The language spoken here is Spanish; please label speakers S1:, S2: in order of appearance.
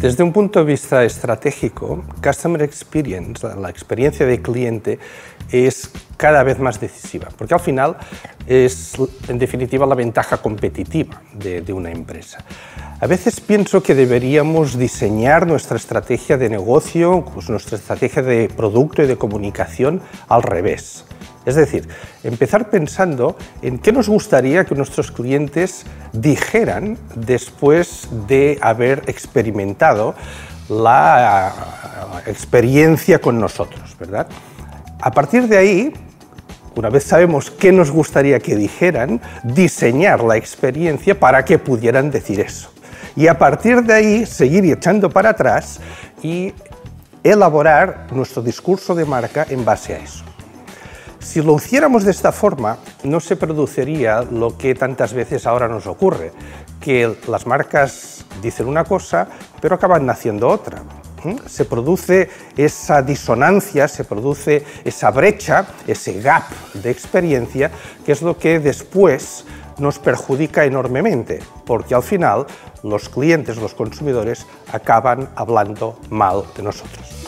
S1: Desde un punto de vista estratégico, Customer Experience, la experiencia de cliente, es cada vez más decisiva, porque al final es, en definitiva, la ventaja competitiva de, una empresa. A veces pienso que deberíamos diseñar nuestra estrategia de negocio, pues nuestra estrategia de producto y de comunicación al revés. Es decir, empezar pensando en qué nos gustaría que nuestros clientes dijeran después de haber experimentado la experiencia con nosotros, ¿verdad? A partir de ahí, una vez sabemos qué nos gustaría que dijeran, diseñar la experiencia para que pudieran decir eso. Y a partir de ahí, seguir echando para atrás y elaborar nuestro discurso de marca en base a eso. Si lo hiciéramos de esta forma, no se produciría lo que tantas veces ahora nos ocurre, que las marcas dicen una cosa, pero acaban haciendo otra. Se produce esa disonancia, se produce esa brecha, ese gap de experiencia, que es lo que después nos perjudica enormemente, porque al final los clientes, los consumidores, acaban hablando mal de nosotros.